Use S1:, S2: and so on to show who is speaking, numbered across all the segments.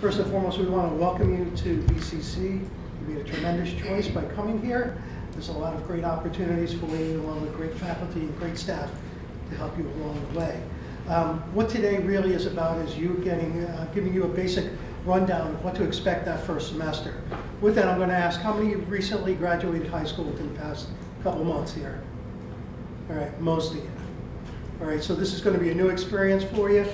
S1: First and foremost, we want to welcome you to BCC. You made a tremendous choice by coming here. There's a lot of great opportunities for you, along with great faculty and great staff to help you along the way. Um, what today really is about is you getting, uh, giving you a basic rundown of what to expect that first semester. With that, I'm going to ask how many of you recently graduated high school within the past couple months here? All right, most of you. All right, so this is going to be a new experience for you.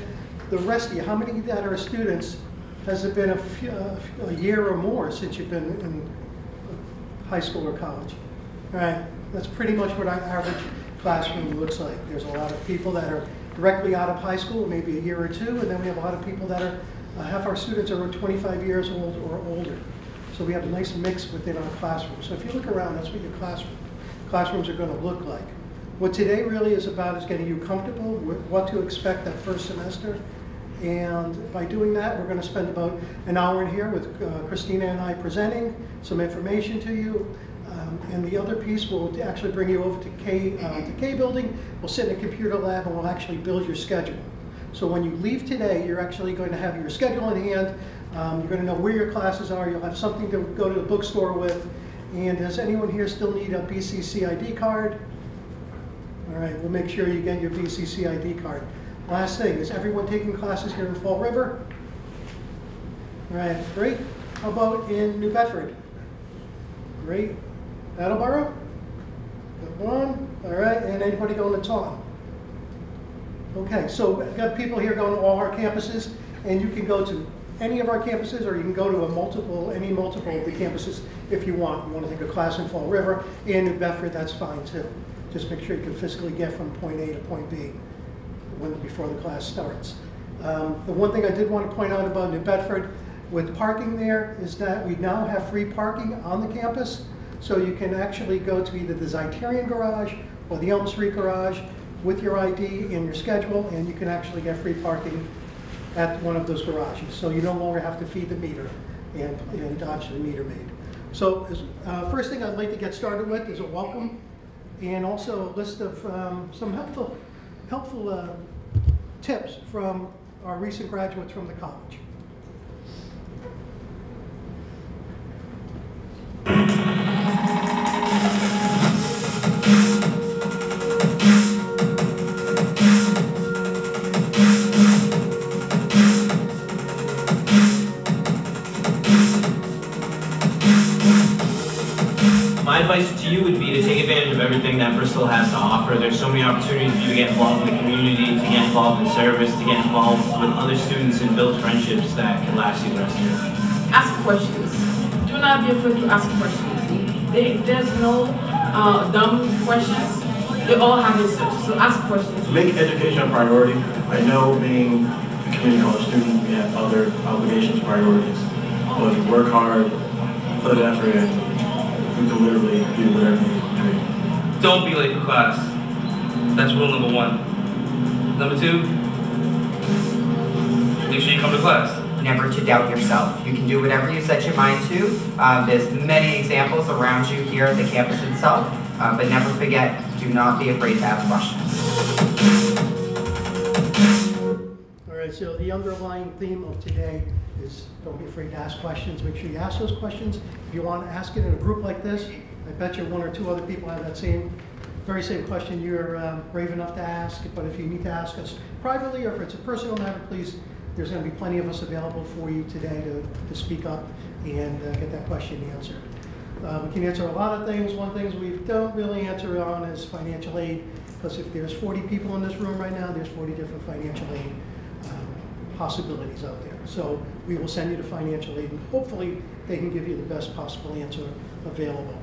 S1: The rest of you, how many of that are students, has it been a, few, a year or more since you've been in high school or college? Right, that's pretty much what our average classroom looks like. There's a lot of people that are directly out of high school, maybe a year or two, and then we have a lot of people that are, uh, half our students are 25 years old or older. So we have a nice mix within our classroom. So if you look around, that's what your classroom, classrooms are going to look like. What today really is about is getting you comfortable with what to expect that first semester. And by doing that, we're going to spend about an hour in here with uh, Christina and I presenting some information to you. Um, and the other piece will actually bring you over to K, uh, to K building. We'll sit in a computer lab and we'll actually build your schedule. So when you leave today, you're actually going to have your schedule in hand. Um, you're going to know where your classes are. You'll have something to go to the bookstore with. And does anyone here still need a BCC ID card? All right, we'll make sure you get your BCC ID card. Last thing, is everyone taking classes here in Fall River? All right, great. How about in New Bedford? Great. Attleboro? Good one. All right, and anybody going to Taunton? Okay, so we've got people here going to all our campuses, and you can go to any of our campuses, or you can go to a multiple, any multiple of the campuses if you want. You want to take a class in Fall River and New Bedford, that's fine too. Just make sure you can physically get from point A to point B when, before the class starts. Um, the one thing I did want to point out about New Bedford with parking there is that we now have free parking on the campus. So you can actually go to either the Zeiterion garage or the Elm Street garage with your ID and your schedule, and you can actually get free parking at one of those garages. So you no longer have to feed the meter and, and dodge the meter maid. So uh, first thing I'd like to get started with is a welcome and also a list of um, some helpful, helpful uh, tips from our recent graduates from the college.
S2: Everything that Bristol has to offer. There's so many opportunities for you to get involved in the community, to get involved in service, to get involved with other students and build friendships that can last you the rest of your life.
S3: Ask questions. Do not be afraid to ask questions. There, there's no uh, dumb questions. They all have answers. So ask questions.
S4: Make education a priority. I know being a community college student, we have other obligations, priorities. But if you work hard, put effort in, you can literally do whatever you need to
S5: Don't be late for class. That's rule number one. Number two, make sure you come to class.
S6: never to doubt yourself. You can do whatever you set your mind to. Um, there's many examples around you here at the campus itself, uh, but never forget, do not be afraid to ask questions.
S1: All right, so the underlying theme of today is don't be afraid to ask questions. Make sure you ask those questions. If you want to ask it in a group like this, I bet you one or two other people have that same, very same question you're um, brave enough to ask. But if you need to ask us privately or if it's a personal matter, please, there's going to be plenty of us available for you today to, to speak up and uh, get that question answered. Uh, we can answer a lot of things. One thing we don't really answer on is financial aid, because if there's 40 people in this room right now, there's 40 different financial aid um, possibilities out there. So we will send you to financial aid, and hopefully they can give you the best possible answer available.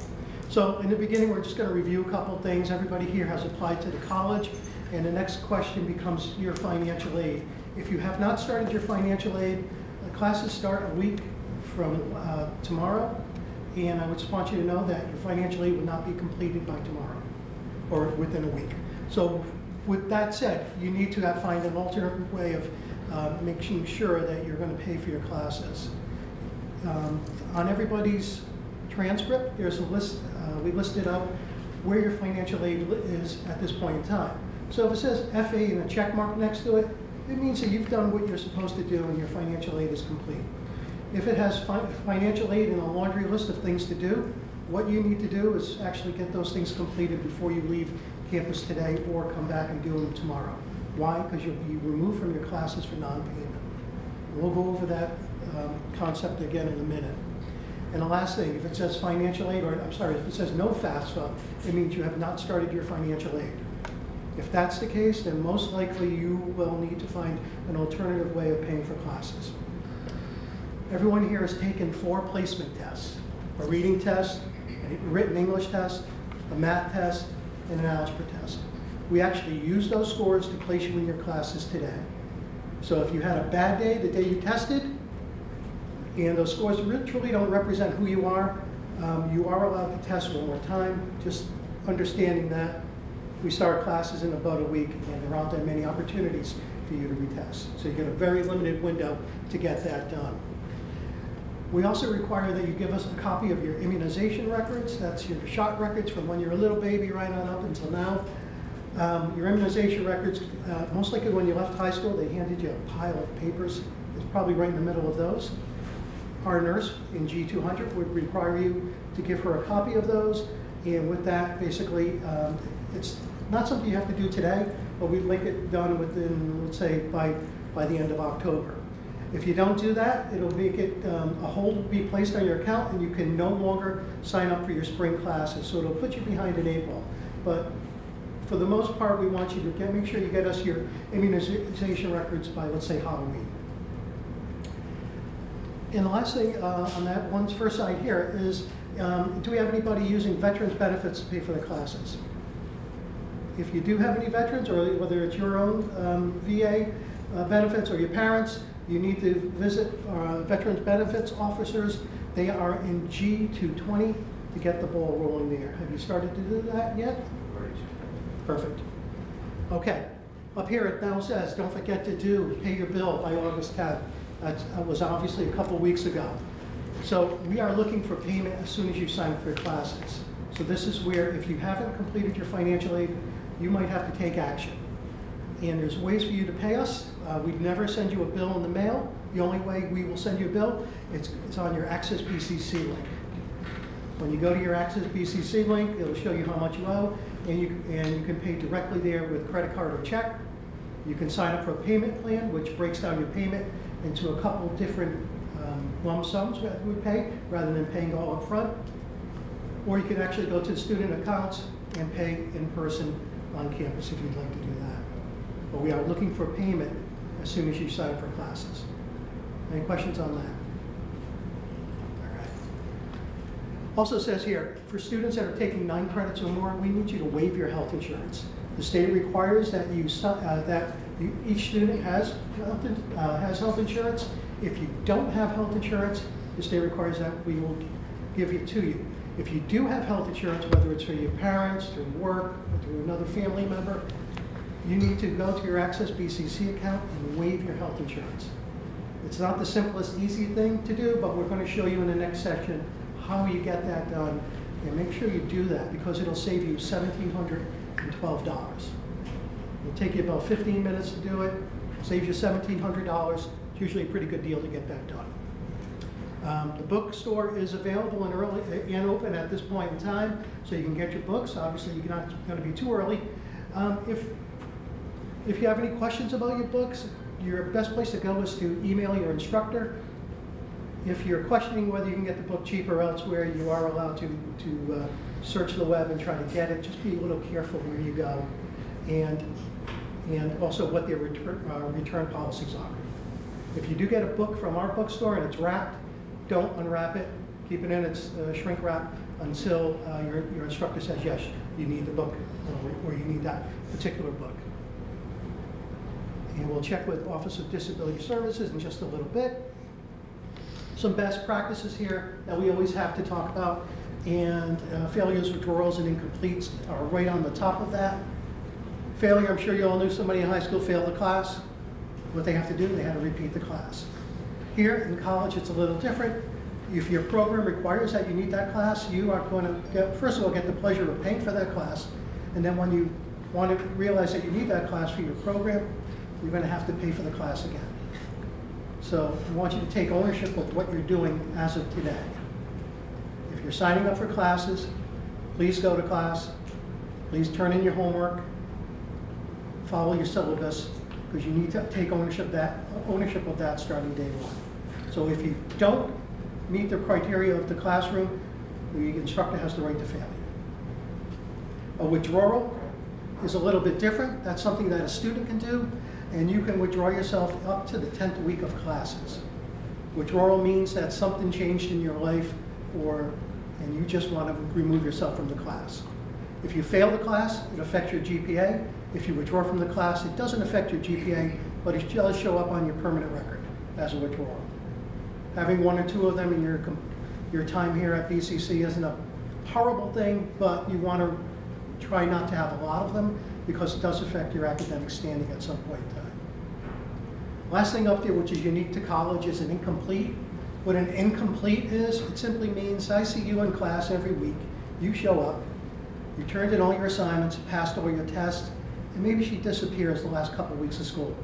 S1: So in the beginning, we're just going to review a couple things. Everybody here has applied to the college, and the next question becomes your financial aid. If you have not started your financial aid, classes start a week from uh, tomorrow, and I would just want you to know that your financial aid will not be completed by tomorrow or within a week. So with that said, you need to have, find an alternate way of uh, making sure that you're going to pay for your classes. Um, on everybody's transcript, there's a list, uh, we listed up where your financial aid is at this point in time. So if it says FA and a check mark next to it, it means that you've done what you're supposed to do and your financial aid is complete. If it has fi- financial aid and a laundry list of things to do, what you need to do is actually get those things completed before you leave campus today or come back and do them tomorrow. Why? Because you'll be removed from your classes for non-payment. We'll go over that um, concept again in a minute. And the last thing, if it says financial aid, or I'm sorry, if it says no FAFSA, it means you have not started your financial aid. If that's the case, then most likely you will need to find an alternative way of paying for classes. Everyone here has taken four placement tests, a reading test, a written English test, a math test, and an algebra test. We actually use those scores to place you in your classes today. So if you had a bad day the day you tested, and those scores truly don't represent who you are, um, you are allowed to test one more time, just understanding that we start classes in about a week, and there aren't that many opportunities for you to retest. So you get a very limited window to get that done. We also require that you give us a copy of your immunization records. That's your shot records from when you're a little baby right on up until now. Um, your immunization records, uh, most likely when you left high school, they handed you a pile of papers. It's probably right in the middle of those. Our nurse in G200 would require you to give her a copy of those. And with that, basically, um, it's not something you have to do today, but we'd like it done within, let's say, by, by the end of October. If you don't do that, it'll make it, um, a hold be placed on your account and you can no longer sign up for your spring classes. So it'll put you behind an eight ball. But for the most part, we want you to get, make sure you get us your immunization records by, let's say, Halloween. And the last thing uh, on that one's first side here is, um, do we have anybody using veterans benefits to pay for the classes? If you do have any veterans, or whether it's your own um, VA uh, benefits or your parents, you need to visit uh, Veterans Benefits Officers. They are in G220 to get the ball rolling there. Have you started to do that yet? Perfect. Okay, up here it now says, don't forget to do, pay your bill by August 10th. That was obviously a couple weeks ago. So we are looking for payment as soon as you sign up for classes. So this is where if you haven't completed your financial aid, you might have to take action. And there's ways for you to pay us. Uh, we'd never send you a bill in the mail. The only way we will send you a bill, it's, it's on your Access BCC link. When you go to your Access BCC link, it'll show you how much you owe, and you, and you can pay directly there with credit card or check. You can sign up for a payment plan, which breaks down your payment into a couple different um, lump sums that we pay, rather than paying all up front. Or you can actually go to the student accounts and pay in person on campus if you'd like to do that. But we are looking for payment as soon as you sign up for classes. Any questions on that? All right. Also says here, for students that are taking nine credits or more, we need you to waive your health insurance. The state requires that you, uh, that you, each student has, health uh, has health insurance. If you don't have health insurance, the state requires that we will give it to you. If you do have health insurance, whether it's for your parents, through work, or through another family member, you need to go to your Access BCC account and waive your health insurance. It's not the simplest, easy thing to do, but we're going to show you in the next section how you get that done. And make sure you do that because it'll save you $1,712. It'll take you about 15 minutes to do it, saves you $1,700. It's usually a pretty good deal to get that done. Um, The bookstore is available and early, and open at this point in time, so you can get your books. Obviously, you're not going to be too early. Um, If, if you have any questions about your books, your best place to go is to email your instructor. If you're questioning whether you can get the book cheaper elsewhere, you are allowed to, to uh, search the web and try to get it. Just be a little careful where you go. And, and also what their return, uh, return policies are. If you do get a book from our bookstore and it's wrapped, don't unwrap it. Keep it in its uh, shrink wrap until uh, your, your instructor says, yes, you need the book, or, you need that particular book. And we'll check with Office of Disability Services in just a little bit. Some best practices here that we always have to talk about, and uh, failures, withdrawals, and incompletes are right on the top of that. Failure, I'm sure you all knew somebody in high school failed the class. What they have to do, they have to repeat the class. Here in college, it's a little different. If your program requires that you need that class, you are going to get, first of all, get the pleasure of paying for that class. And then when you want to realize that you need that class for your program, you're going to have to pay for the class again. So I want you to take ownership of what you're doing as of today. If you're signing up for classes, please go to class, please turn in your homework, follow your syllabus, because you need to take ownership of that, ownership of that starting day one. So if you don't meet the criteria of the classroom, the instructor has the right to fail you. A withdrawal is a little bit different. That's something that a student can do, and you can withdraw yourself up to the 10th week of classes. Withdrawal means that something changed in your life, or, and you just want to remove yourself from the class. If you fail the class, it affects your GPA. If you withdraw from the class, it doesn't affect your GPA, but it does show up on your permanent record as a withdrawal. Having one or two of them in your, your time here at BCC isn't a horrible thing, but you want to try not to have a lot of them because it does affect your academic standing at some point in time. Last thing up there, which is unique to college, is an incomplete. What an incomplete is, it simply means I see you in class every week, you show up, you turned in all your assignments, passed all your tests, and maybe she disappears the last couple weeks of school.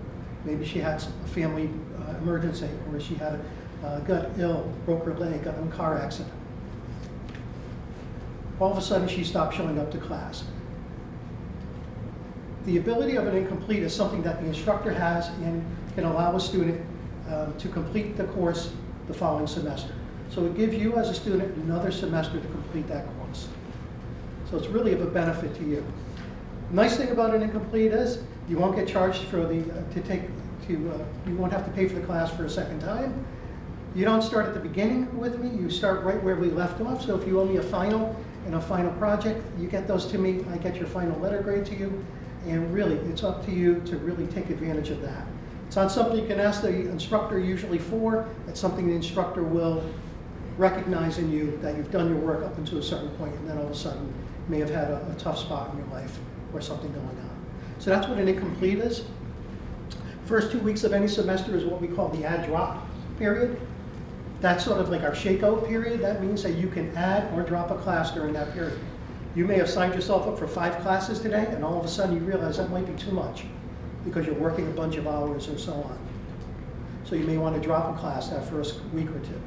S1: Maybe she had a family uh, emergency, or she had, uh, got ill, broke her leg, got in a car accident. All of a sudden, she stopped showing up to class. The ability of an incomplete is something that the instructor has and can allow a student um, to complete the course the following semester. So it gives you as a student another semester to complete that course. So it's really of a benefit to you. Nice thing about an incomplete is you won't get charged for the, uh, to take, to, uh, you won't have to pay for the class for a second time. You don't start at the beginning with me, you start right where we left off. So if you owe me a final and a final project, you get those to me, I get your final letter grade to you. And really, it's up to you to really take advantage of that. It's not something you can ask the instructor usually for, it's something the instructor will recognize in you that you've done your work up until a certain point, and then all of a sudden may have had a, a tough spot in your life or something going on. So that's what an incomplete is. First two weeks of any semester is what we call the add drop period. That's sort of like our shakeout period. That means that you can add or drop a class during that period. You may have signed yourself up for five classes today, and all of a sudden you realize that might be too much because you're working a bunch of hours or so on. So you may want to drop a class that first week or two.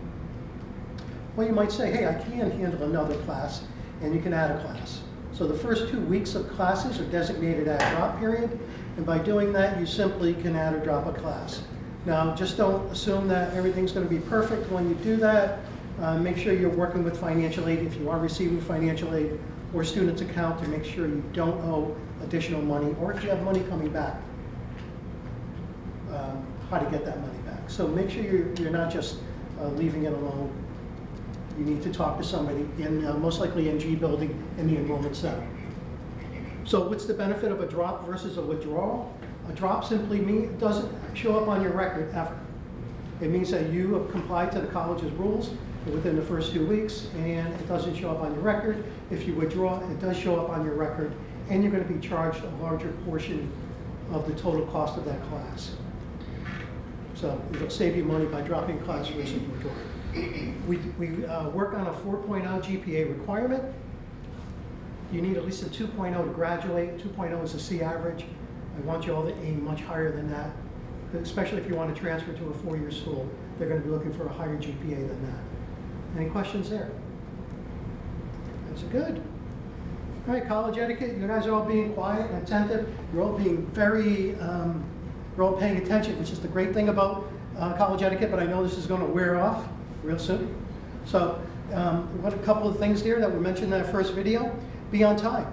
S1: Or you might say, hey, I can handle another class, and you can add a class. So the first two weeks of classes are designated add drop period, and by doing that, you simply can add or drop a class. Now, just don't assume that everything's going to be perfect when you do that. Uh, make sure you're working with financial aid if you are receiving financial aid or student's account to make sure you don't owe additional money, or if you have money coming back, um, how to get that money back. So make sure you're, you're not just uh, leaving it alone. You need to talk to somebody in, uh, most likely in G building in the enrollment center. So what's the benefit of a drop versus a withdrawal? A drop simply doesn't show up on your record ever. It means that you have complied to the college's rules within the first two weeks, and it doesn't show up on your record. If you withdraw, it does show up on your record, and you're going to be charged a larger portion of the total cost of that class. So it'll save you money by dropping class versus withdrawing. We, we uh, work on a 4.0 GPA requirement. You need at least a 2.0 to graduate. 2.0 is a C average. I want you all to aim much higher than that, especially if you want to transfer to a four-year school. They're going to be looking for a higher GPA than that. Any questions there? That's good. All right, college etiquette. You guys are all being quiet and attentive. You're all being very, um, you're all paying attention, which is the great thing about uh, college etiquette, but I know this is going to wear off real soon. So, um, what a couple of things there that were mentioned in that first video. Be on time.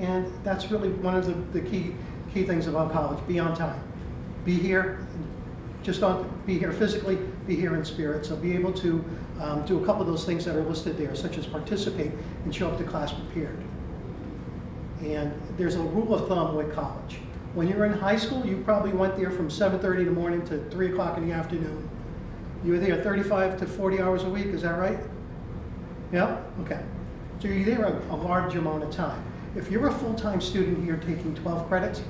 S1: And that's really one of the, the key, key things about college. Be on time. Be here, just don't be here physically, be here in spirit. So be able to um, do a couple of those things that are listed there, such as participate and show up to class prepared. And there's a rule of thumb with college. When you're in high school, you probably went there from 7.30 in the morning to 3 o'clock in the afternoon. You were there 35 to 40 hours a week, is that right? Yeah? Okay. So you're there a, a large amount of time. If you're a full-time student here taking 12 credits,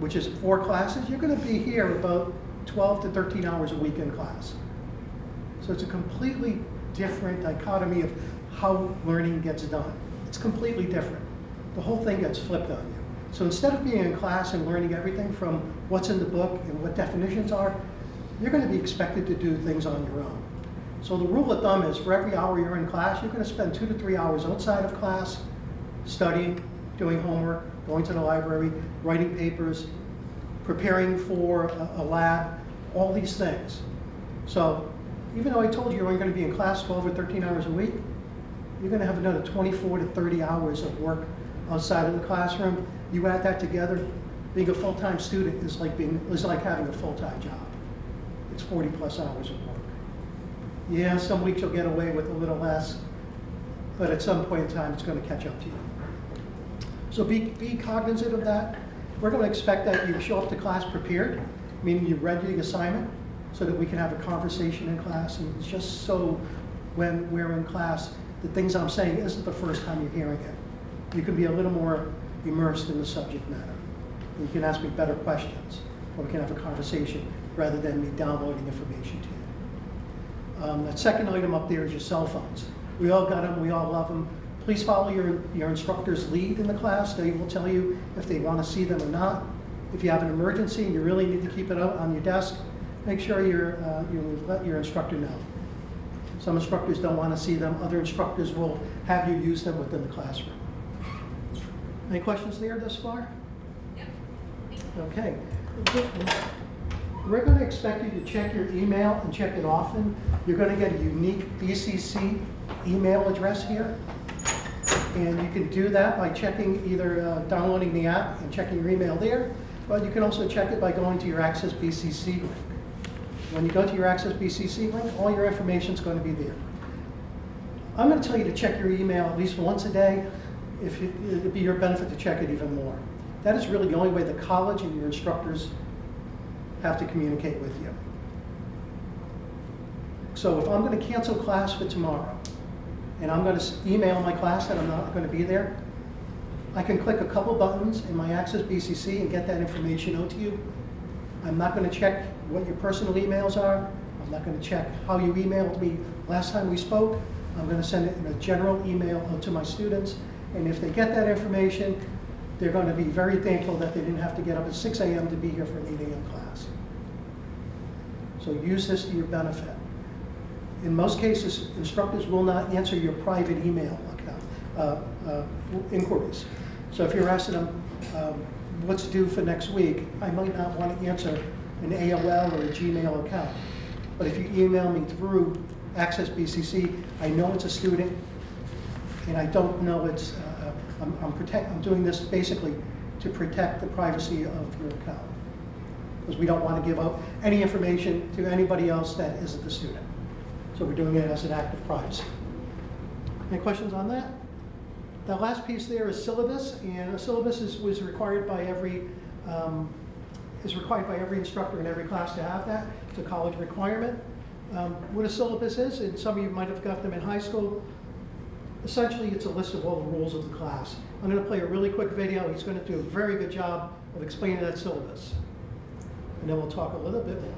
S1: which is four classes, you're going to be here about 12 to 13 hours a week in class. So it's a completely different dichotomy of how learning gets done. It's completely different. The whole thing gets flipped on you. So instead of being in class and learning everything from what's in the book and what definitions are, you're going to be expected to do things on your own. So the rule of thumb is for every hour you're in class, you're going to spend two to three hours outside of class studying, doing homework, going to the library, writing papers, preparing for a, a lab, all these things. So even though I told you you're going to be in class 12 or 13 hours a week, you're going to have another 24 to 30 hours of work outside of the classroom. You add that together, being a full-time student is like being is like having a full-time job. It's 40 plus hours of work. Yeah, some weeks you'll get away with a little less, but at some point in time, it's going to catch up to you. So be, be cognizant of that. We're going to expect that you show up to class prepared, meaning you read the assignment, so that we can have a conversation in class, and it's just so when we're in class, the things I'm saying isn't the first time you're hearing it. You can be a little more immersed in the subject matter. You can ask me better questions, or we can have a conversation rather than me downloading information to you. Um, that second item up there is your cell phones. We all got them, we all love them. Please follow your, your instructor's lead in the class. They will tell you if they want to see them or not. If you have an emergency and you really need to keep it out on your desk, make sure you're, uh, you let your instructor know. Some instructors don't want to see them. Other instructors will have you use them within the classroom. Any questions there thus far? Okay. We're going to expect you to check your email and check it often. You're going to get a unique BCC email address here. And you can do that by checking, either uh, downloading the app and checking your email there, but you can also check it by going to your Access BCC link. When you go to your Access BCC link, all your information is going to be there. I'm going to tell you to check your email at least once a day. If it, it'd be your benefit to check it even more. That is really the only way the college and your instructors have to communicate with you. So if I'm going to cancel class for tomorrow, and I'm going to email my class that I'm not going to be there, I can click a couple buttons in my Access BCC and get that information out to you. I'm not going to check what your personal emails are. I'm not going to check how you emailed me last time we spoke. I'm going to send it in a general email out to my students. And if they get that information, they're going to be very thankful that they didn't have to get up at 6 a.m. to be here for an 8 a.m. class. So use this to your benefit. In most cases, instructors will not answer your private email account, uh, uh, inquiries. So if you're asking them, um, what's due for next week, I might not want to answer an AOL or a Gmail account. But if you email me through Access BCC, I know it's a student, and I don't know it's, uh, I'm, I'm, protect, I'm doing this basically to protect the privacy of your account. Because we don't want to give out any information to anybody else that isn't the student. So we're doing it as an act of privacy. Any questions on that? The last piece there is syllabus, and a syllabus is, was required by every, um, is required by every instructor in every class to have that. It's a college requirement. Um, what a syllabus is, and some of you might have got them in high school, essentially it's a list of all the rules of the class. I'm going to play a really quick video. He's going to do a very good job of explaining that syllabus. And then we'll talk a little bit more.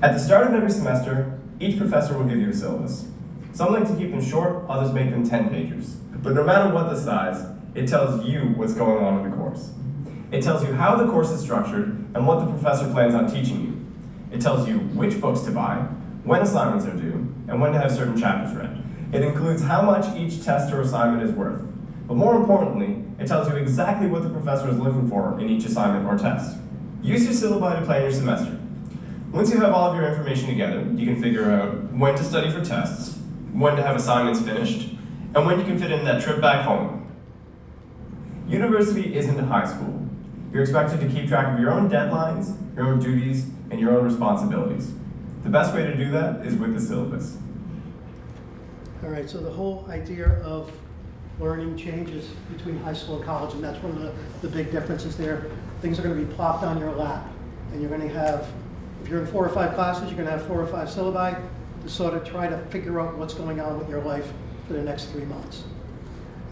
S7: At the start of every semester, each professor will give you a syllabus. Some like to keep them short, others make them 10 pages. But no matter what the size, it tells you what's going on in the course. It tells you how the course is structured and what the professor plans on teaching you. It tells you which books to buy, when assignments are due, and when to have certain chapters read. It includes how much each test or assignment is worth. But more importantly, it tells you exactly what the professor is looking for in each assignment or test. Use your syllabi to plan your semester. Once you have all of your information together, you can figure out when to study for tests, when to have assignments finished, and when you can fit in that trip back home. University isn't high school. You're expected to keep track of your own deadlines, your own duties, and your own responsibilities. The best way to do that is with the syllabus.
S1: All right, so the whole idea of learning changes between high school and college, and that's one of the, the big differences there. Things are going to be plopped on your lap, and you're going to have if you're in four or five classes, you're going to have four or five syllabi to sort of try to figure out what's going on with your life for the next three months.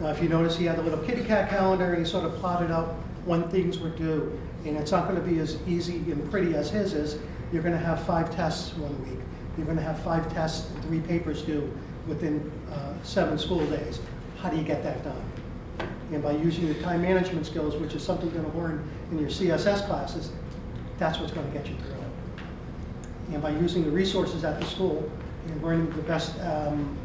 S1: Now, if you notice, he had a little kitty cat calendar, and he sort of plotted out when things were due. And it's not going to be as easy and pretty as his is. You're going to have five tests one week. You're going to have five tests three papers due within uh, seven school days. How do you get that done? And by using your time management skills, which is something you're going to learn in your CSS classes, that's what's going to get you through it. And by using the resources at the school and learning the best, um,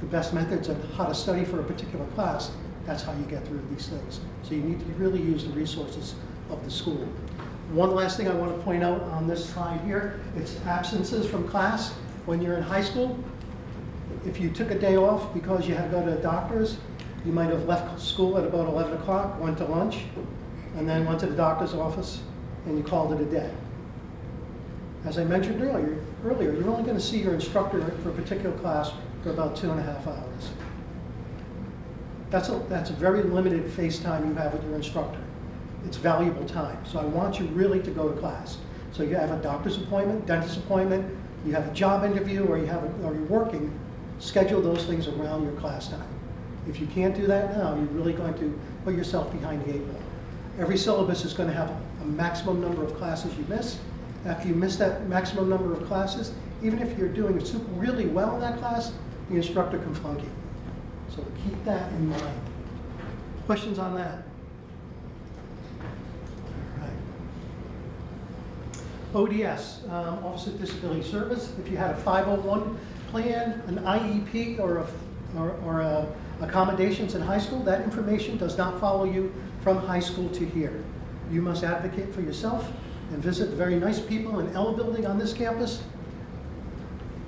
S1: the best methods of how to study for a particular class, that's how you get through these things. So you need to really use the resources of the school. One last thing I want to point out on this slide here, it's absences from class. When you're in high school, if you took a day off because you had to go to a doctor's, you might have left school at about 11 o'clock, went to lunch, and then went to the doctor's office, and you called it a day. As I mentioned earlier, earlier, you're only going to see your instructor for a particular class for about two and a half hours. That's a, that's a very limited face time you have with your instructor. It's valuable time. So I want you really to go to class. So you have a doctor's appointment, dentist appointment, you have a job interview, or you have, a, or you're working, schedule those things around your class time. If you can't do that now, you're really going to put yourself behind the eight ball. Every syllabus is going to have a maximum number of classes you miss. After you miss that maximum number of classes, even if you're doing really well in that class, the instructor can flunk you. So keep that in mind. Questions on that? All right. ODS, um, Office of Disability Service. If you had a 501 plan, an IEP, or, a, or, or a accommodations in high school, that information does not follow you from high school to here. You must advocate for yourself and visit the very nice people in L building on this campus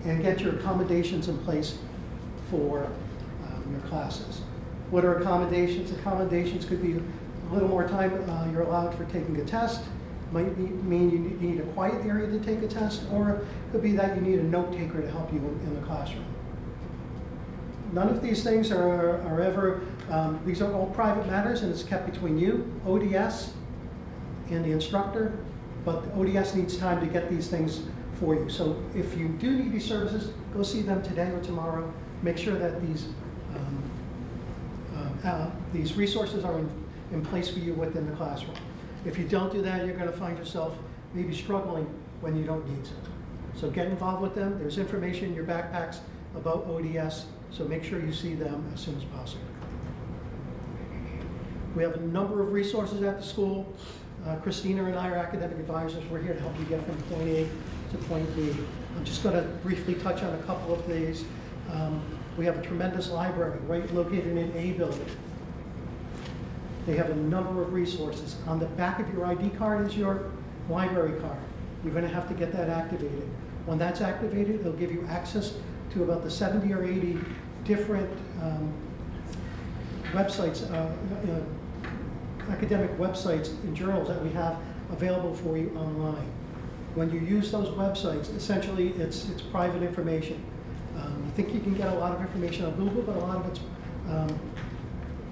S1: and get your accommodations in place for um, your classes. What are accommodations? Accommodations could be a little more time uh, you're allowed for taking a test. Might be, mean you need a quiet area to take a test, or it could be that you need a note taker to help you in, the classroom. None of these things are, are ever, um, these are all private matters and it's kept between you, ODS, and the instructor, but the ODS needs time to get these things for you. So if you do need these services, go see them today or tomorrow. Make sure that these, um, uh, uh, these resources are in, in place for you within the classroom. If you don't do that, you're going to find yourself maybe struggling when you don't need to. So get involved with them. There's information in your backpacks about ODS, so make sure you see them as soon as possible. We have a number of resources at the school. Uh, Christina and I are academic advisors. We're here to help you get from point A to point B. I'm just going to briefly touch on a couple of these. Um, we have a tremendous library right located in A building. They have a number of resources. On the back of your ID card is your library card. You're going to have to get that activated. When that's activated, it'll give you access to about the 70 or 80 different um, websites, uh, uh, academic websites and journals that we have available for you online. When you use those websites, essentially it's, it's private information. Um, you think you can get a lot of information on Google, but a lot of it's um,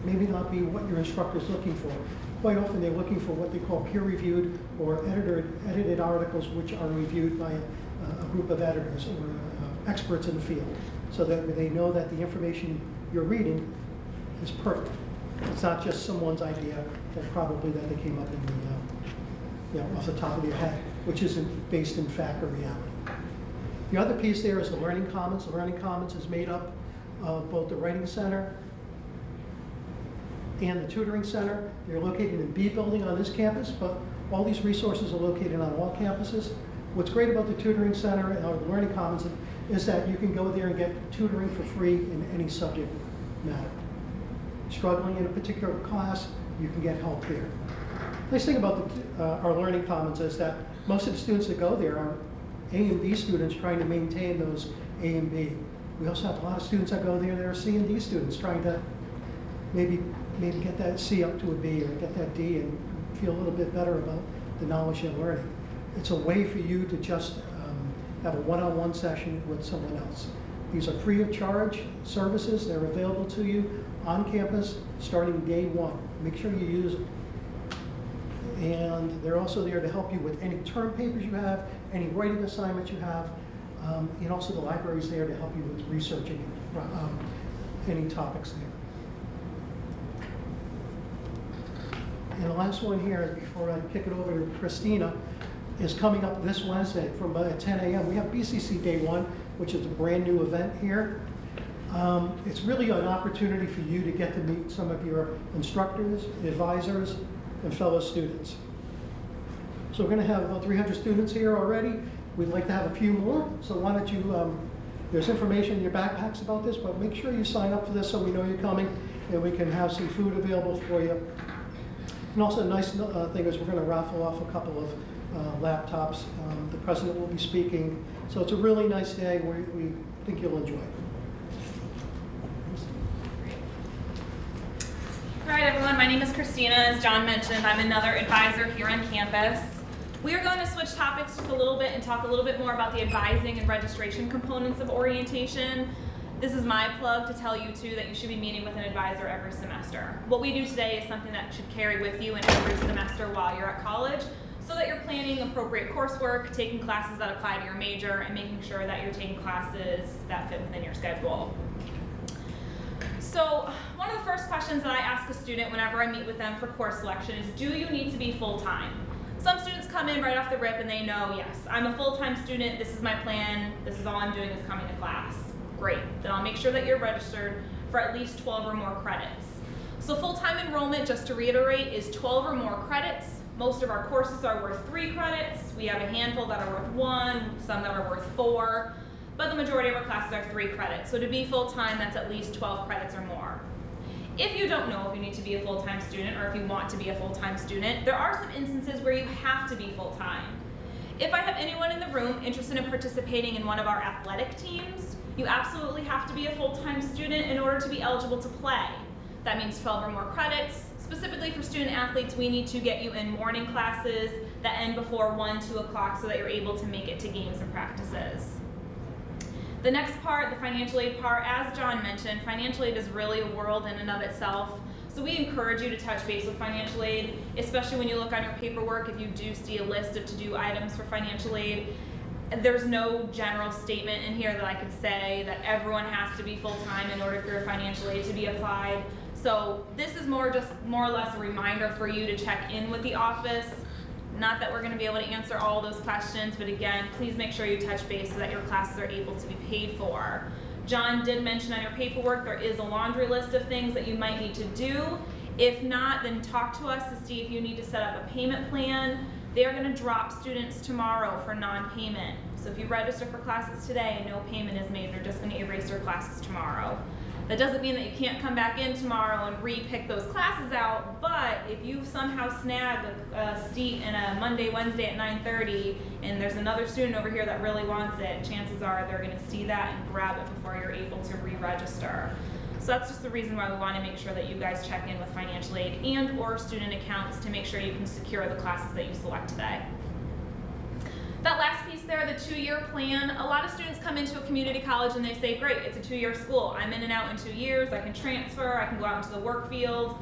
S1: maybe not be what your instructor is looking for. Quite often they're looking for what they call peer-reviewed or editor, edited articles which are reviewed by a, a group of editors or uh, experts in the field so that they know that the information you're reading is perfect. It's not just someone's idea that probably that they came up in the, uh, you know, off the top of their head, which isn't based in fact or reality. The other piece there is the Learning Commons. The Learning Commons is made up of both the Writing Center and the Tutoring Center. They're located in B building on this campus, but all these resources are located on all campuses. What's great about the Tutoring Center or the Learning Commons is that you can go there and get tutoring for free in any subject matter. Struggling in a particular class, you can get help there. Nice thing about the, uh, our Learning Commons is that most of the students that go there are A and B students trying to maintain those A and B. We also have a lot of students that go there that are C and D students trying to maybe maybe get that C up to a B or get that D and feel a little bit better about the knowledge you're learning. It's a way for you to just um, have a one-on-one session with someone else. These are free of charge services. They're available to you on campus starting day one. Make sure you use them. And they're also there to help you with any term papers you have, any writing assignments you have, um, and also the library is there to help you with researching um, any topics there. And the last one here, before I kick it over to Christina, is coming up this Wednesday from uh, 10 a.m. We have BCC Day 1, which is a brand new event here. Um, It's really an opportunity for you to get to meet some of your instructors, advisors, and fellow students. So we're going to have about 300 students here already. We'd like to have a few more, so why don't you, um, there's information in your backpacks about this, but make sure you sign up for this so we know you're coming, and we can have some food available for you. And also, a nice uh, thing is we're going to raffle off a couple of uh, laptops. Um, The president will be speaking, so it's a really nice day. We we think you'll enjoy it.
S8: All right, everyone, my name is Christina. As John mentioned, I'm another advisor here on campus. We are going to switch topics just a little bit and talk a little bit more about the advising and registration components of orientation. This is my plug to tell you too that you should be meeting with an advisor every semester. What we do today is something that should carry with you in every semester while you're at college so that you're planning appropriate coursework, taking classes that apply to your major, and making sure that you're taking classes that fit within your schedule. So one of the first questions that I ask a student whenever I meet with them for course selection is, do you need to be full-time? Some students come in right off the rip and they know, yes, I'm a full-time student, this is my plan, this is all I'm doing is coming to class. Great, then I'll make sure that you're registered for at least 12 or more credits. So full-time enrollment, just to reiterate, is 12 or more credits. Most of our courses are worth three credits. We have a handful that are worth one, some that are worth four but the majority of our classes are three credits. So to be full-time, that's at least 12 credits or more. If you don't know if you need to be a full-time student or if you want to be a full-time student, there are some instances where you have to be full-time. If I have anyone in the room interested in participating in one of our athletic teams, you absolutely have to be a full-time student in order to be eligible to play. That means 12 or more credits. Specifically for student athletes, we need to get you in morning classes that end before 1, 2 o'clock so that you're able to make it to games and practices. The next part, the financial aid part, as John mentioned, financial aid is really a world in and of itself. So we encourage you to touch base with financial aid, especially when you look on your paperwork, if you do see a list of to-do items for financial aid. There's no general statement in here that I could say that everyone has to be full-time in order for your financial aid to be applied. So this is more just more or less a reminder for you to check in with the office not that we're going to be able to answer all those questions, but again, please make sure you touch base so that your classes are able to be paid for. John did mention on your paperwork there is a laundry list of things that you might need to do. If not, then talk to us to see if you need to set up a payment plan. They are going to drop students tomorrow for non-payment. So if you register for classes today and no payment is made, they're just going to erase your classes tomorrow. That doesn't mean that you can't come back in tomorrow and re-pick those classes out, but if you somehow snag a, a seat in a Monday, Wednesday at 9.30, and there's another student over here that really wants it, chances are they're gonna see that and grab it before you're able to re-register. So that's just the reason why we wanna make sure that you guys check in with financial aid and or student accounts to make sure you can secure the classes that you select today. That last piece there, the two-year plan, a lot of students come into a community college and they say, great, it's a two-year school. I'm in and out in two years, I can transfer, I can go out into the work field.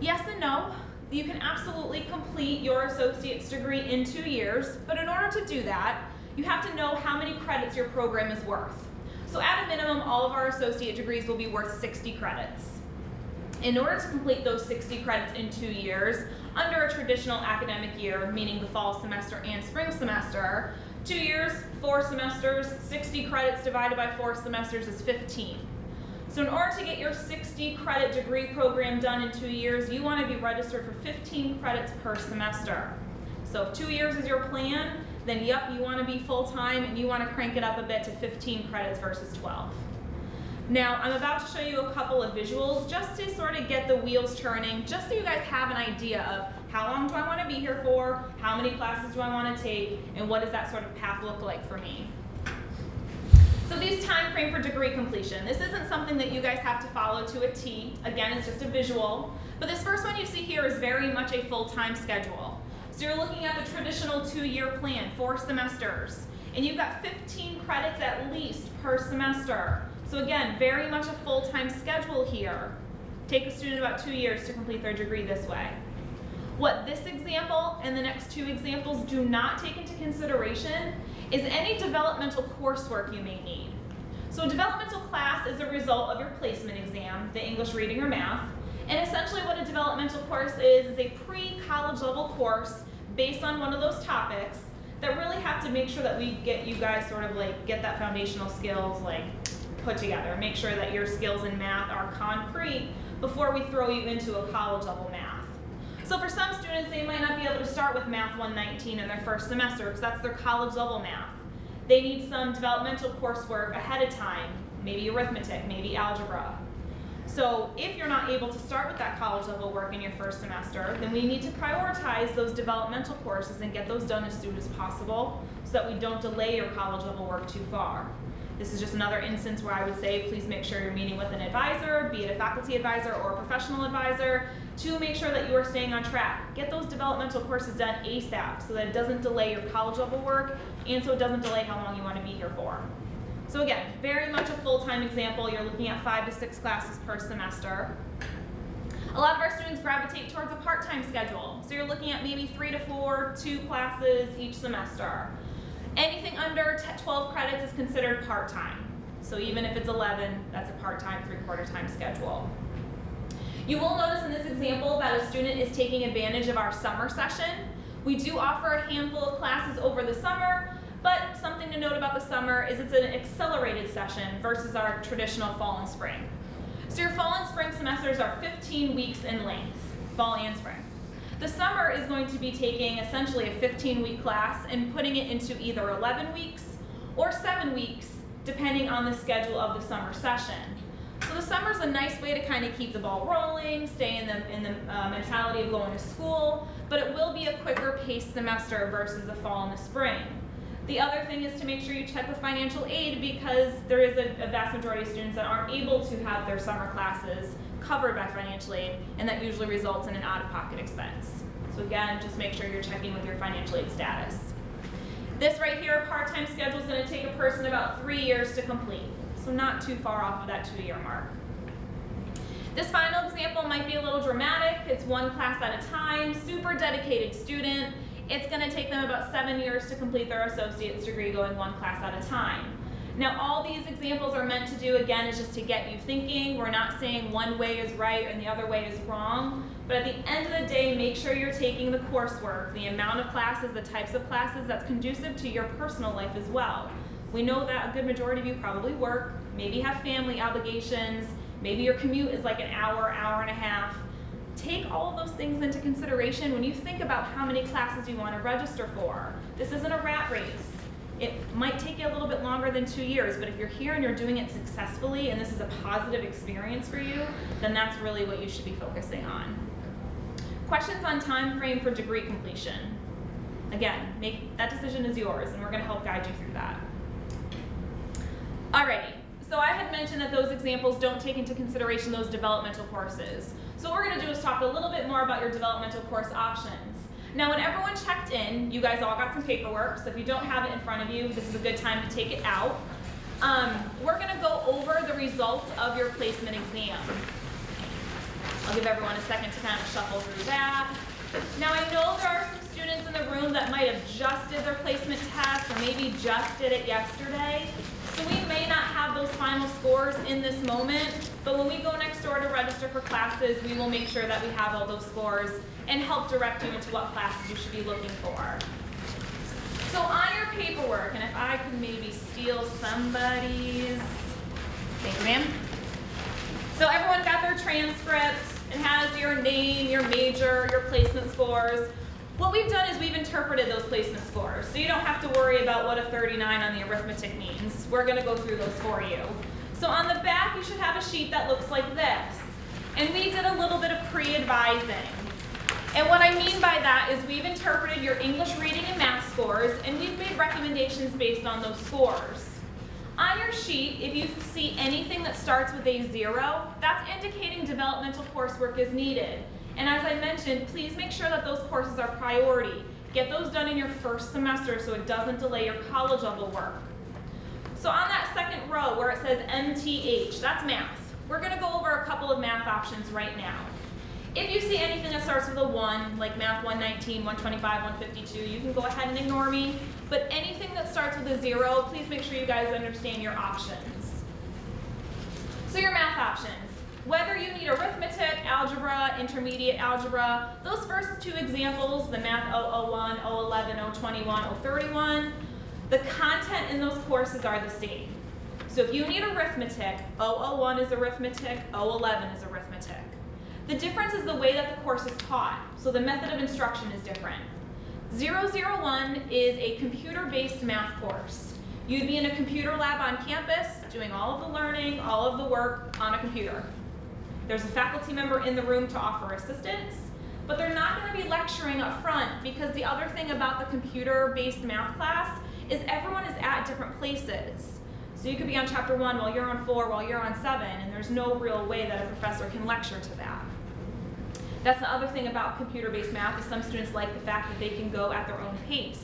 S8: Yes and no. You can absolutely complete your associate's degree in two years, but in order to do that, you have to know how many credits your program is worth. So at a minimum, all of our associate degrees will be worth 60 credits. In order to complete those 60 credits in two years, under a traditional academic year, meaning the fall semester and spring semester. Two years, four semesters, 60 credits divided by four semesters is 15. So in order to get your 60 credit degree program done in two years, you want to be registered for 15 credits per semester. So if two years is your plan, then yep, you want to be full-time and you want to crank it up a bit to 15 credits versus 12. Now, I'm about to show you a couple of visuals just to sort of get the wheels turning, just so you guys have an idea of how long do I want to be here for, how many classes do I want to take, and what does that sort of path look like for me. So these time frame for degree completion. This isn't something that you guys have to follow to a T. Again, it's just a visual. But this first one you see here is very much a full-time schedule. So you're looking at the traditional two-year plan, four semesters. And you've got 15 credits at least per semester. So again, very much a full-time schedule here. Take a student about two years to complete their degree this way. What this example and the next two examples do not take into consideration is any developmental coursework you may need. So a developmental class is a result of your placement exam, the English reading or math, and essentially what a developmental course is, is a pre-college level course based on one of those topics that really have to make sure that we get you guys sort of like get that foundational skills like put together. Make sure that your skills in math are concrete before we throw you into a college level math. So for some students, they might not be able to start with Math 119 in their first semester because that's their college level math. They need some developmental coursework ahead of time, maybe arithmetic, maybe algebra. So if you're not able to start with that college level work in your first semester, then we need to prioritize those developmental courses and get those done as soon as possible so that we don't delay your college level work too far. This is just another instance where I would say please make sure you're meeting with an advisor, be it a faculty advisor or a professional advisor, to make sure that you are staying on track. Get those developmental courses done ASAP so that it doesn't delay your college level work and so it doesn't delay how long you want to be here for. So again, very much a full-time example. You're looking at five to six classes per semester. A lot of our students gravitate towards a part-time schedule. So you're looking at maybe three to four, two classes each semester. Anything under 12 credits is considered part-time. So even if it's 11, that's a part-time, three-quarter time schedule. You will notice in this example that a student is taking advantage of our summer session. We do offer a handful of classes over the summer, but something to note about the summer is it's an accelerated session versus our traditional fall and spring. So your fall and spring semesters are 15 weeks in length, fall and spring. The summer is going to be taking essentially a 15 week class and putting it into either 11 weeks or seven weeks, depending on the schedule of the summer session. So the summer is a nice way to kind of keep the ball rolling, stay in the, in the uh, mentality of going to school, but it will be a quicker paced semester versus the fall and the spring. The other thing is to make sure you check with financial aid because there is a, a, vast majority of students that aren't able to have their summer classes covered by financial aid, and that usually results in an out-of-pocket expense. So again, just make sure you're checking with your financial aid status. This right here, part-time schedule is going to take a person about three years to complete, so not too far off of that two-year mark. This final example might be a little dramatic. It's one class at a time, super dedicated student, it's going to take them about seven years to complete their associate's degree going one class at a time. Now all these examples are meant to do, again, is just to get you thinking. We're not saying one way is right and the other way is wrong, but at the end of the day, make sure you're taking the coursework, the amount of classes, the types of classes that's conducive to your personal life as well. We know that a good majority of you probably work, maybe have family obligations, maybe your commute is like an hour, hour and a half take all of those things into consideration when you think about how many classes you want to register for. This isn't a rat race. It might take you a little bit longer than two years, but if you're here and you're doing it successfully and this is a positive experience for you, then that's really what you should be focusing on. Questions on time frame for degree completion. Again, make that decision is yours and we're going to help guide you through that. Alrighty, so I had mentioned that those examples don't take into consideration those developmental courses. So what we're going to do is talk a little bit more about your developmental course options. Now when everyone checked in, you guys all got some paperwork, so if you don't have it in front of you, this is a good time to take it out. Um, we're going to go over the results of your placement exam. I'll give everyone a second to kind of shuffle through that. Now I know there are some students in the room that might have just did their placement test or maybe just did it yesterday. So we may not have those final scores in this moment, but when we go next door to register for classes, we will make sure that we have all those scores and help direct you into what classes you should be looking for. So on your paperwork, and if I could maybe steal somebody's, thank you ma'am. So everyone got their transcript. It has your name, your major, your placement scores. What we've done is we've interpreted those placement scores, so you don't have to worry about what a 39 on the arithmetic means. We're gonna go through those for you. So on the back, you should have a sheet that looks like this. And we did a little bit of pre-advising. And what I mean by that is we've interpreted your English reading and math scores, and we've made recommendations based on those scores. On your sheet, if you see anything that starts with a zero, that's indicating developmental coursework is needed. And as I mentioned, please make sure that those courses are priority. Get those done in your first semester so it doesn't delay your college level work. So on that second row where it says MTH, that's math. We're gonna go over a couple of math options right now. If you see anything that starts with a one, like math 119, 125, 152, you can go ahead and ignore me. But anything that starts with a zero, please make sure you guys understand your options. So your math options. Whether you need arithmetic, algebra, intermediate algebra, those first two examples, the math 001, 011, 021, 031, the content in those courses are the same. So if you need arithmetic, 001 is arithmetic, 011 is arithmetic. The difference is the way that the course is taught, so the method of instruction is different. 001 is a computer-based math course. You'd be in a computer lab on campus, doing all of the learning, all of the work on a computer. There's a faculty member in the room to offer assistance, but they're not going to be lecturing up front because the other thing about the computer-based math class is everyone is at different places. So you could be on chapter one while you're on four, while you're on seven, and there's no real way that a professor can lecture to that. That's the other thing about computer-based math is some students like the fact that they can go at their own pace.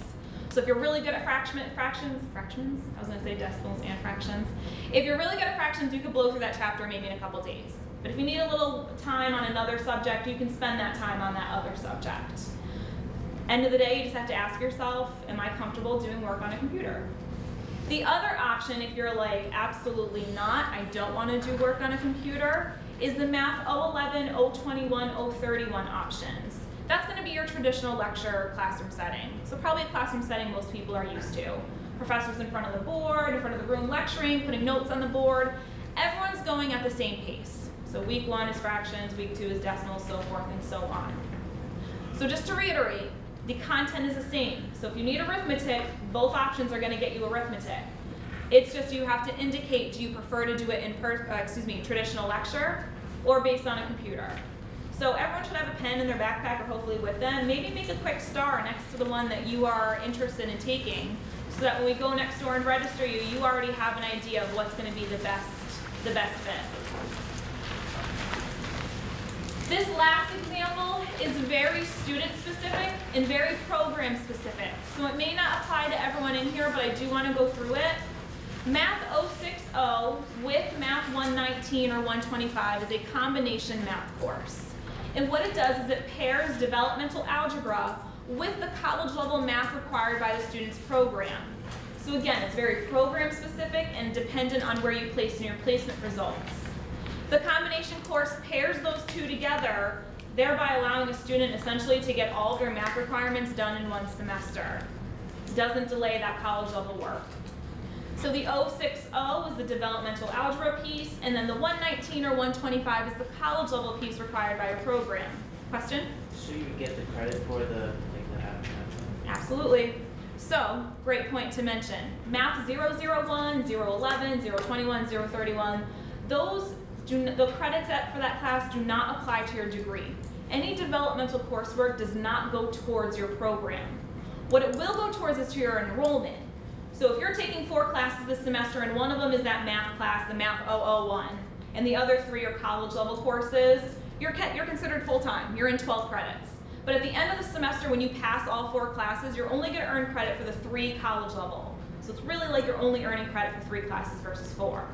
S8: So if you're really good at fraction, fractions, fractions, I was gonna say decimals and fractions. If you're really good at fractions, you could blow through that chapter maybe in a couple days. But if you need a little time on another subject, you can spend that time on that other subject. End of the day, you just have to ask yourself, am I comfortable doing work on a computer? The other option, if you're like, absolutely not, I don't want to do work on a computer, is the Math 011, 021, 031 options. That's going to be your traditional lecture classroom setting. So probably a classroom setting most people are used to. Professors in front of the board, in front of the room lecturing, putting notes on the board. Everyone's going at the same pace. So week one is fractions, week two is decimals, so forth and so on. So just to reiterate, the content is the same. So if you need arithmetic, both options are going to get you arithmetic. It's just you have to indicate, do you prefer to do it in, per, uh, excuse me, traditional lecture or based on a computer? So everyone should have a pen in their backpack or hopefully with them. Maybe make a quick star next to the one that you are interested in taking so that when we go next door and register you, you already have an idea of what's going to be the best, the best fit. This last example is very student specific and very program specific. So it may not apply to everyone in here, but I do want to go through it. Math 060 with Math 119 or 125 is a combination math course. And what it does is it pairs developmental algebra with the college level math required by the student's program. So again, it's very program specific and dependent on where you place in your placement results. The combination course pairs those two together, thereby allowing a student essentially to get all of their math requirements done in one semester. Doesn't delay that college level work. So the 060 is the developmental algebra piece, and then the 119 or 125 is the college level piece required by your program. Question?
S9: So you would get the credit for the, like, the half
S8: Absolutely. So, great point to mention. Math 001, 011, 021, 031, those do, the credits that, for that class do not apply to your degree. Any developmental coursework does not go towards your program. What it will go towards is to your enrollment. So if you're taking four classes this semester and one of them is that math class, the Math 001, and the other three are college level courses, you're, you're considered full-time. You're in 12 credits. But at the end of the semester, when you pass all four classes, you're only going to earn credit for the three college level. So it's really like you're only earning credit for three classes versus four.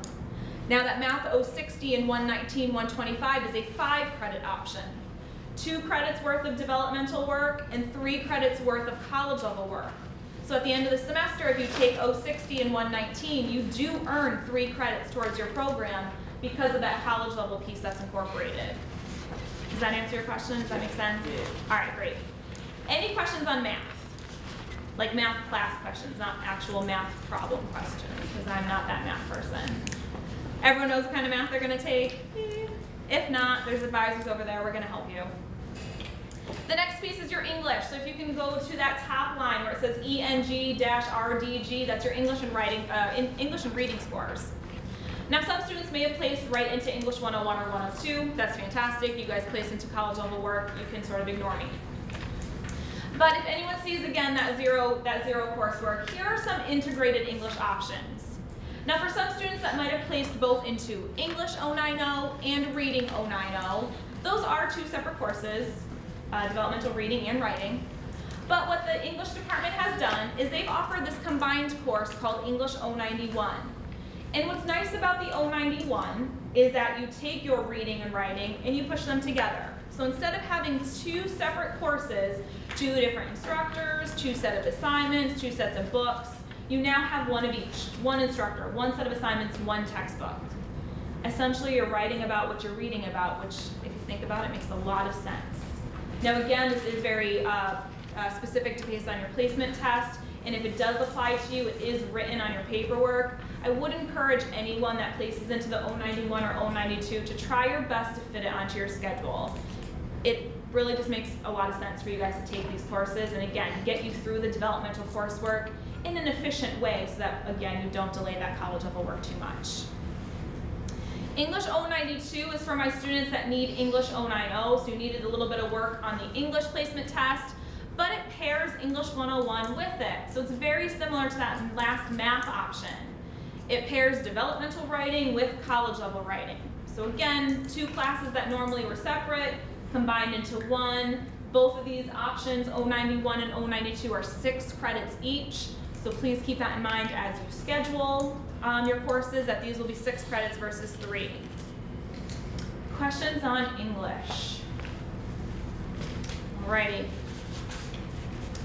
S8: Now that Math 060 and 119, 125 is a five credit option. Two credits worth of developmental work and three credits worth of college level work. So at the end of the semester, if you take 060 and 119, you do earn three credits towards your program because of that college level piece that's incorporated. Does that answer your question? Does that make sense? All right, great. Any questions on math? Like math class questions, not actual math problem questions, because I'm not that math person. Everyone knows what kind of math they're going to take? If not, there's advisors over there. We're going to help you. The next piece is your English. So if you can go to that top line where it says ENG-RDG, that's your English and writing, uh, English and reading scores. Now some students may have placed right into English 101 or 102. That's fantastic. You guys place into college level work. You can sort of ignore me. But if anyone sees again that zero, that zero coursework, here are some integrated English options. Now for some students that might have placed both into English 090 and Reading 090, those are two separate courses, uh, developmental reading and writing. But what the English department has done is they've offered this combined course called English 091. And what's nice about the 091 is that you take your reading and writing and you push them together. So instead of having two separate courses, two different instructors, two set of assignments, two sets of books, you now have one of each, one instructor, one set of assignments, one textbook. Essentially, you're writing about what you're reading about, which, if you think about it, makes a lot of sense. Now, again, this is very uh, uh, specific to based on your placement test. and if it does apply to you, it is written on your paperwork. I would encourage anyone that places into the 091 or 092 to try your best to fit it onto your schedule. It really just makes a lot of sense for you guys to take these courses and again, get you through the developmental coursework in an efficient way so that again, you don't delay that college level work too much. English 092 is for my students that need English 090, so you needed a little bit of work on the English placement test, but it pairs English 101 with it. So it's very similar to that last math option. It pairs developmental writing with college level writing. So again, two classes that normally were separate, combined into one. Both of these options, 091 and 092, are six credits each. So please keep that in mind as you schedule um, your courses, that these will be six credits versus three. Questions on English? Alrighty.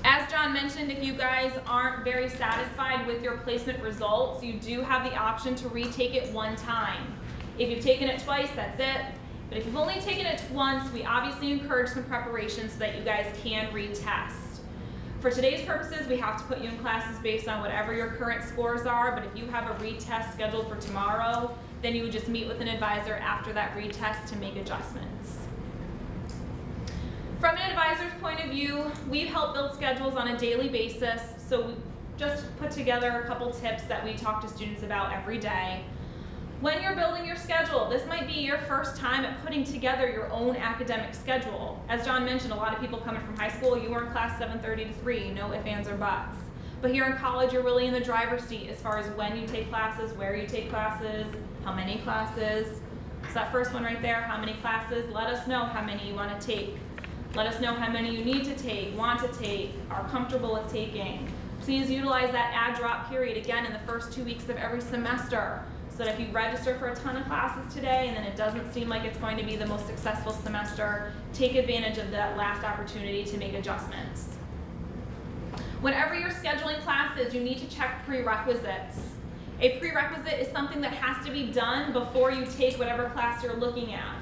S8: As John mentioned, if you guys aren't very satisfied with your placement results, you do have the option to retake it one time. If you've taken it twice, that's it. But if you've only taken it once, we obviously encourage some preparation so that you guys can retest. For today's purposes, we have to put you in classes based on whatever your current scores are, but if you have a retest scheduled for tomorrow, then you would just meet with an advisor after that retest to make adjustments. From an advisor's point of view, we help build schedules on a daily basis, so we just put together a couple tips that we talk to students about every day. When you're building your schedule, this might be your first time at putting together your own academic schedule. As John mentioned, a lot of people coming from high school, you were in class 7.30 to 3, no ifs, ands, or buts. But here in college, you're really in the driver's seat as far as when you take classes, where you take classes, how many classes. So that first one right there, how many classes, let us know how many you want to take. Let us know how many you need to take, want to take, are comfortable with taking. Please utilize that add drop period again in the first two weeks of every semester so that if you register for a ton of classes today and then it doesn't seem like it's going to be the most successful semester, take advantage of that last opportunity to make adjustments. Whenever you're scheduling classes, you need to check prerequisites. A prerequisite is something that has to be done before you take whatever class you're looking at.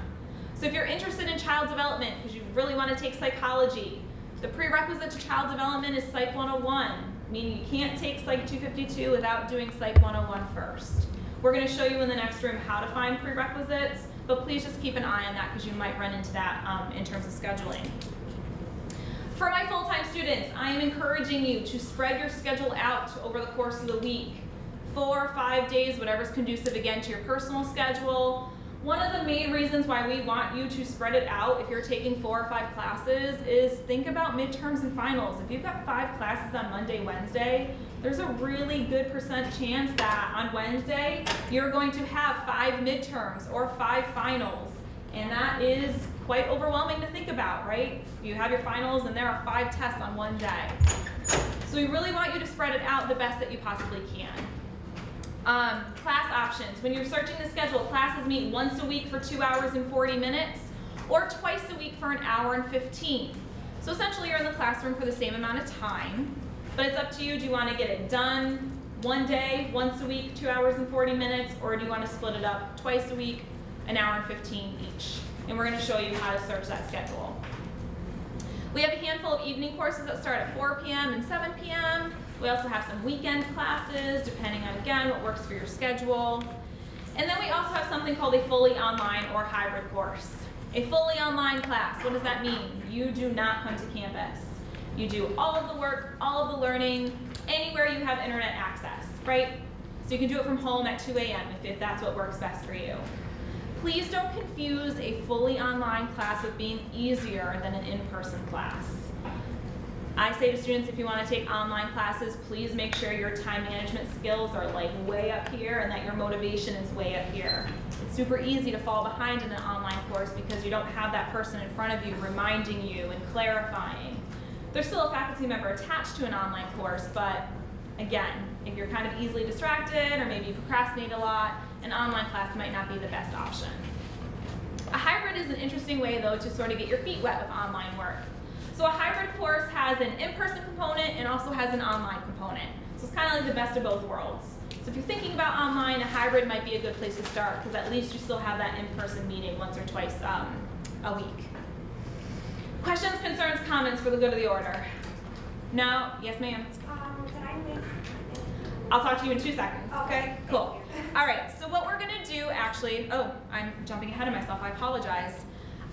S8: So if you're interested in child development because you really want to take psychology, the prerequisite to child development is Psych 101, meaning you can't take Psych 252 without doing Psych 101 first. We're going to show you in the next room how to find prerequisites, but please just keep an eye on that because you might run into that um, in terms of scheduling. For my full-time students, I am encouraging you to spread your schedule out over the course of the week. Four or five days, whatever's conducive again to your personal schedule. One of the main reasons why we want you to spread it out if you're taking four or five classes is think about midterms and finals. If you've got five classes on Monday, Wednesday, there's a really good percent chance that on Wednesday you're going to have five midterms or five finals. And that is quite overwhelming to think about, right? You have your finals and there are five tests on one day. So we really want you to spread it out the best that you possibly can. Um, class options. When you're searching the schedule, classes meet once a week for two hours and 40 minutes or twice a week for an hour and 15. So essentially you're in the classroom for the same amount of time. But it's up to you. Do you want to get it done one day, once a week, two hours and 40 minutes, or do you want to split it up twice a week, an hour and 15 each? And we're going to show you how to search that schedule. We have a handful of evening courses that start at 4 p.m. and 7 p.m. We also have some weekend classes, depending on, again, what works for your schedule. And then we also have something called a fully online or hybrid course. A fully online class, what does that mean? You do not come to campus. You do all of the work, all of the learning, anywhere you have internet access, right? So you can do it from home at 2 a.m. If, that's what works best for you. Please don't confuse a fully online class with being easier than an in-person class. I say to students, if you want to take online classes, please make sure your time management skills are like way up here and that your motivation is way up here. It's super easy to fall behind in an online course because you don't have that person in front of you reminding you and clarifying there's still a faculty member attached to an online course, but again, if you're kind of easily distracted or maybe you procrastinate a lot, an online class might not be the best option. A hybrid is an interesting way though to sort of get your feet wet with online work. So a hybrid course has an in-person component and also has an online component. So it's kind of like the best of both worlds. So if you're thinking about online, a hybrid might be a good place to start because at least you still have that in-person meeting once or twice um, a week. Questions, concerns, comments for the good of the order? No? Yes, ma'am?
S10: Um, could I
S8: I'll talk to you in two seconds, okay? Cool. All right, so what we're gonna do actually, oh, I'm jumping ahead of myself, I apologize.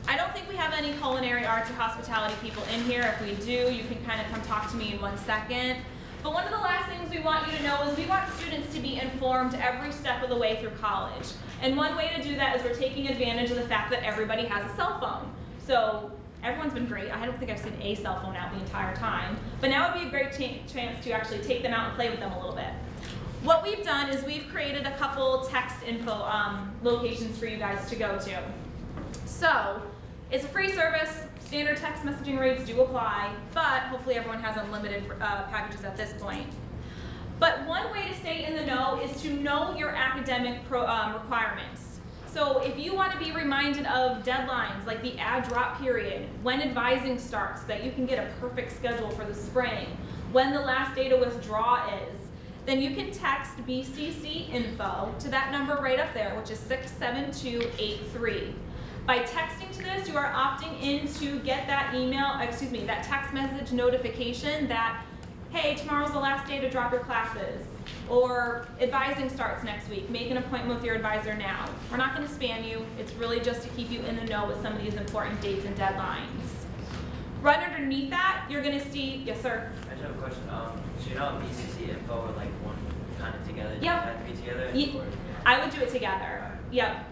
S8: I don't think we have any culinary arts or hospitality people in here. If we do, you can kind of come talk to me in one second. But one of the last things we want you to know is we want students to be informed every step of the way through college. And one way to do that is we're taking advantage of the fact that everybody has a cell phone. So everyone's been great. I don't think I've seen a cell phone out the entire time. But now would be a great ch chance to actually take them out and play with them a little bit. What we've done is we've created a couple text info um, locations for you guys to go to. So, it's a free service, standard text messaging rates do apply, but hopefully everyone has unlimited uh, packages at this point. But one way to stay in the know is to know your academic pro, um, requirements. So if you want to be reminded of deadlines like the add drop period, when advising starts, that you can get a perfect schedule for the spring, when the last day to withdraw is, then you can text BCC info to that number right up there, which is 67283. By texting to this, you are opting in to get that email, excuse me, that text message notification that, hey, tomorrow's the last day to drop your classes, or advising starts next week. Make an appointment with your advisor now. We're not going to spam you. It's really just to keep you in the know with some of these important dates and deadlines. Right underneath that, you're going to see, yes, sir?
S9: I just have a question. Um, so you know how BCC info are like one kind of together?
S8: Yep.
S9: have to be together? Yeah.
S8: I would do it together. Yep.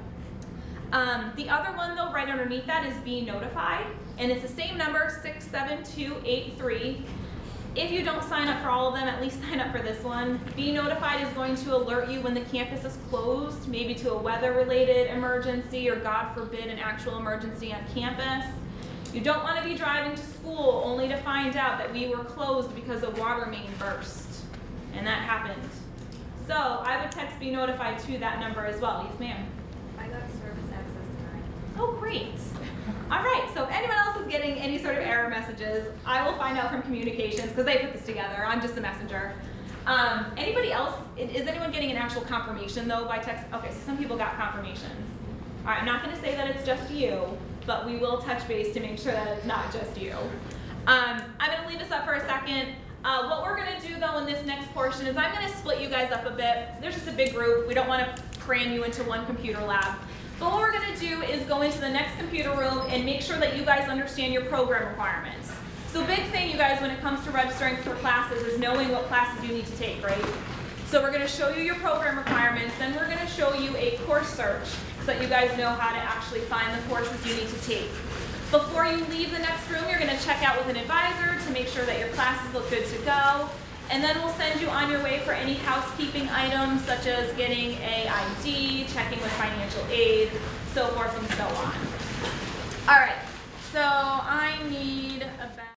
S8: Um, the other one, though, right underneath that is be notified, and it's the same number, 67283. If you don't sign up for all of them, at least sign up for this one. Be notified is going to alert you when the campus is closed, maybe to a weather-related emergency or God forbid an actual emergency on campus. You don't want to be driving to school only to find out that we were closed because a water main burst, and that happened. So I would text be notified to that number as well. Yes, ma'am.
S10: I got service access tonight.
S8: Oh, great. All right, so if anyone else is getting any sort of error messages, I will find out from communications because they put this together. I'm just the messenger. Um, anybody else, is anyone getting an actual confirmation though by text? Okay, so some people got confirmations. All right, I'm not gonna say that it's just you, but we will touch base to make sure that it's not just you. Um, I'm gonna leave this up for a second. Uh, what we're gonna do though in this next portion is I'm gonna split you guys up a bit. There's just a big group. We don't wanna cram you into one computer lab. But what we're gonna do is go into the next computer room and make sure that you guys understand your program requirements. So big thing, you guys, when it comes to registering for classes is knowing what classes you need to take, right? So we're gonna show you your program requirements, then we're gonna show you a course search so that you guys know how to actually find the courses you need to take. Before you leave the next room, you're gonna check out with an advisor to make sure that your classes look good to go. And then we'll send you on your way for any housekeeping items such as getting a ID, checking with financial aid, so forth and so on. All right, so I